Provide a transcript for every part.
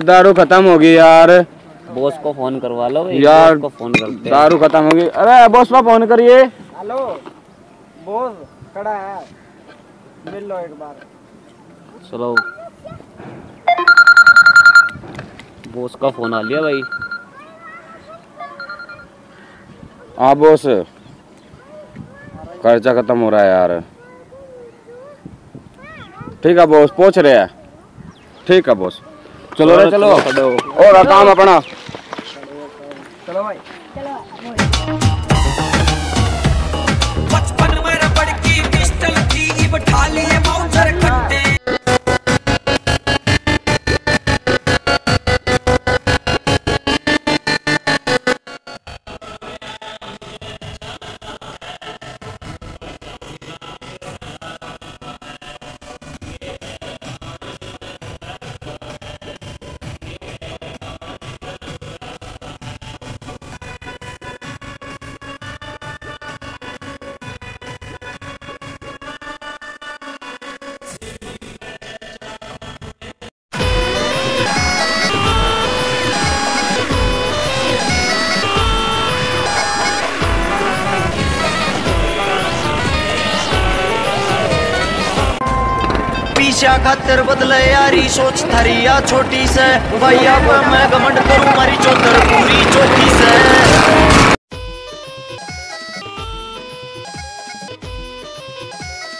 दारू खत्म होगी यार। बॉस को फ़ोन करवा लो यार को फ़ोन करते दारू खत्म होगी। अरे बॉस पर फ़ोन करिए। हेलो बोस खड़ा है। मिल लो एक बार। चलो। बॉस का फ़ोन आ लिया भाई। हाँ बॉस खर्चा खत्म हो रहा है यार। ठीक है बॉस पहुँच रहे हैं। ठीक है बॉस। चलो रे चलो और काम अपना। चलो भाई। पीछा खातर बदले यारी सोच थरिया छोटी से। भैया को मैं घमंड करूँ मारी चौतर पूरी चौथी से।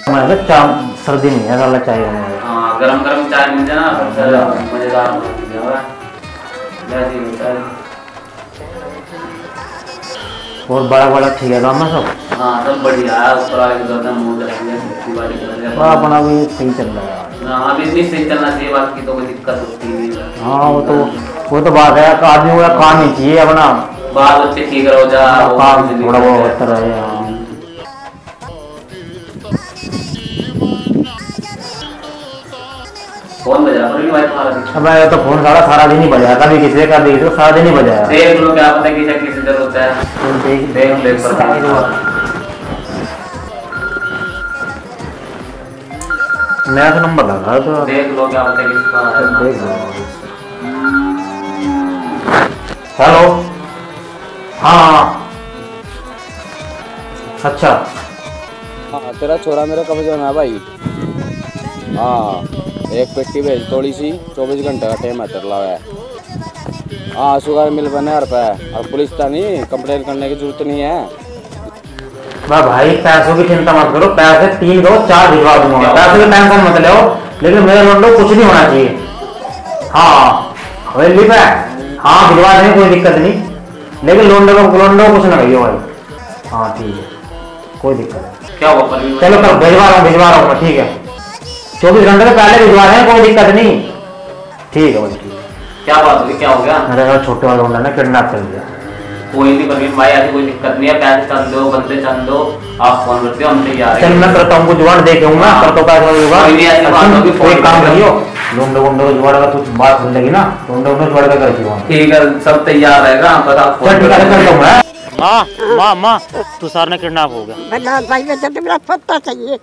हमारे को चा- सर्दी नहीं है वाला चाहिए हमारे हाँ गरम गरम चाय मिल जाए ना फिर मज़ेदार और बड़ा बड़ा ठीक है काम है सब? हाँ सब बढ़िया है अपना भी सही चल रहा है हाँ बिज़नेस सही चलना चाहिए बाकी तो कोई दिक्कत होती नहीं है। हाँ वो तो वो तो बात है आदमी को काम ही चाहिए अपना। बाल बच्चे ठीक रहो जा काम ज़िंदगी थोड़ा बहुत है। होता रहे फ़ोन बजा पर भी मैं तो फ़ोन सारा सारा दिन ही बजाया कभी किसी का किसी का सारा दिन ही बजाया देख लो क्या पता किसे किसी ज़रूरत होता है तो देख देख देख पर सारी। नया तो नंबर लगा तो। देख लो क्या पता किसका है। देख लो। हेलो। हाँ। अच्छा। हाँ तेरा छोरा मेरा कब्जे में है भाई। हाँ एक पेटी भेज थोड़ी सी चौबीस घंटे का टाइम है तेरे लावा। है हाँ शुगर मिल बने यार पे और पुलिस का नहीं कंप्लेन करने की ज़रूरत नहीं है। वाह भाई पैसों की चिंता मत करो पैसे तीन दो चार भिजवा दूँगा पैसों की टेंशन मत लो लेकिन मेरे लोंडो कुछ नहीं होना चाहिए। हाँ हवेली पे हाँ भिजवा देंगे कोई दिक्कत नहीं। लेकिन लोंडो को लोंडो कुछ ना कहियो भाई। हाँ ठीक है कोई दिक्कत नहीं। क्या हुआ चलो कल भिजवा रहा हूँ भिजवा रहा हूँ ठीक है। चौबीस घंटे से पहले भिजवा रहे हैं कोई दिक्कत नहीं। ठीक है भाई क्या बात हुई क्या हो गया मेरे घर छोटे वाला लोंडा ने किडनैप कर लिया। कोई नहीं परवीन भाई ऐसी कोई दिक्कत नहीं है। पैसे चल दो बंदे चल दो आप फ़ोन करते हो हम तैयार चल मैं करता हूँ कुछ जुगाड़ देख लूँगा हाँ। करता हूँ पैसा जुगाड़। कोई नहीं, ऐसी बात होगी, फ़ोन काम करियो लोंडो वोंडो जुगाड़ अगर कुछ बात सुन लेगी ना लोंडो वोंडो जुगाड़ का करती हूँ ठीक है सब तैयार रहेगा बस आप फ़ोन है कर। करता हूँ मैं। माँ माँ माँ तू सर ने किडनैप हो गया। भाई मुझे तो मेरा पोता चाहिए।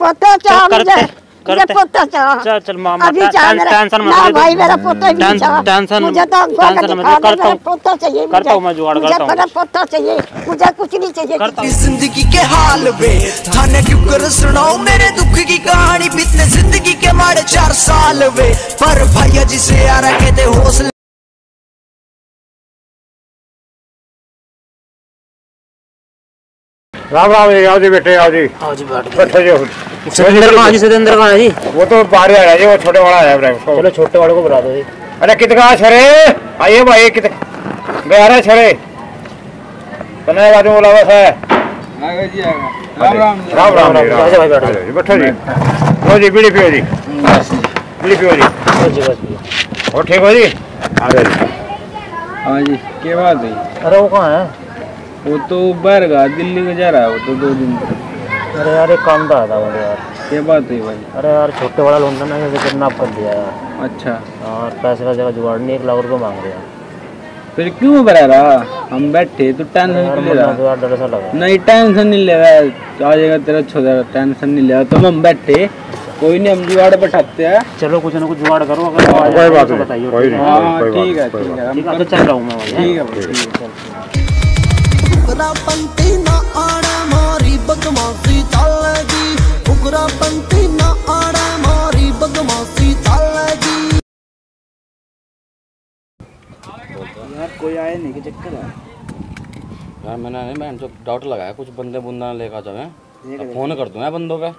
पोता चाह करते- मुझे मुझे चल चल माँ माँ अभी टें- चाह टें- मेरा टेंशन मत ले भाई मेरा पोता भी चाह टेंशन मुझे तो टेंशन मत ले, करता हूँ। पोता चाहिए करता हूँ, मैं जुगाड़ करता हूँ। मेरा पोता चाहिए मुझे कुछ नहीं चाहिए। करता ज़िंदगी के हाल वे थाने क्यों कर सुनाओ मेरे दुख की कहानी बीतने ज़िंदगी के मारे चार साल वे। पर भैया जिसे यार कहते हौसले राम राम जी आओ जी बेटे आओ जी। आओ जी बैठ बैठो जी। सतेंद्र कहाँ जी सतेंद्र कहाँ जी? वो तो बाहर आ रहा है वो छोटे वाला है चलो छोटे वाले को बुला दो जी। अरे आइए भाई कित गया रे छरे। कने बाजू बोला बस है। आगे जी आगे राम राम जी। राम राम राम राम। आजा भाई, बैठो। जी, लो जी बीड़ी पियो जी। बीड़ी पियो जी। और ठीक हो जी? हाँ जी क्या बात है? अरे वो कहाँ है? वो तो बाहर गया दिल्ली को जा रहा है वो तो दो दिन तक अरे यार एक काम था था मुझे यार। क्या बात हुई भाई? अरे यार छोटे वाला लोन था ना जैसे किडनैप कर दिया यार। अच्छा। और पैसे का जगह जुगाड़ नहीं एक लाख रुपए मांग रहे हैं। फिर क्यों भरा रहा? हम बैठे तो टेंशन क्यों ले रहा। तो यार डर सा लगा नहीं टेंशन नहीं ले रहा आ जाएगा तेरा छोटा टेंशन नहीं ले रहा। तुम हम बैठे कोई नहीं हम जुगाड़ बैठाते हैं। चलो कुछ ना कुछ जुगाड़ करो अगर कोई बात तो नहीं, बताइए कोई हाँ ठीक है ठीक है है तो चल रहा हूँ मैं ठीक है ठीक है। उगरा पंती ना आड़ा मारी बदमाशी चालेगी। उगरा पंती ना आड़ा मारी बदमाशी चालेगी। यार कोई आए नहीं कि चक्कर है? यार मैंने नहीं मैं जो डाउट लगाया कुछ बंदे बुंदा लेकर जाए फ़ोन कर दूँ मैं बंदों पे?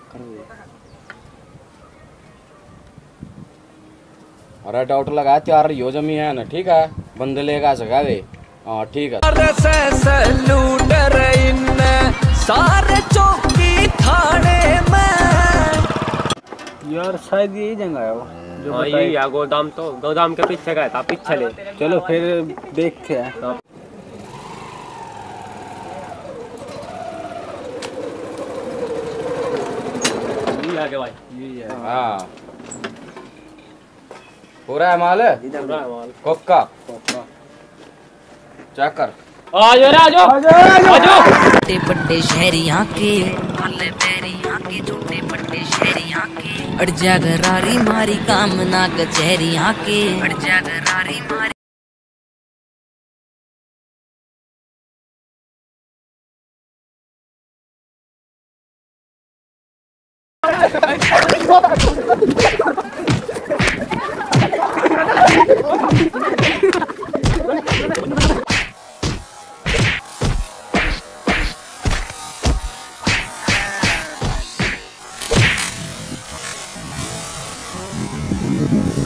अरे डाउट लगाया तैयार रही हो जमी है ना ठीक है? बंदे लेकर आ सका वे हाँ ठीक है। सारे चौकी थाने में। यार शायद यही जगह है वो जो हाँ। यही है गोदाम तो गोदाम के पीछे गया था पीछे ले। चलो फिर देखते हैं। आगे भाई। हाँ। पूरा है माल? पूरा है माल कोका चेक कर आ जाओ रे, आ जाओ छोटे बड़े शहरिया के भले के छोटे बड़े शहरिया के अड़ जा गरारी मारी काम ना कचहरिया के अड़ जा गरारी मारी